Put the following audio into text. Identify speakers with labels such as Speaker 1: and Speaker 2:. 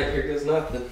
Speaker 1: right, here goes nothing.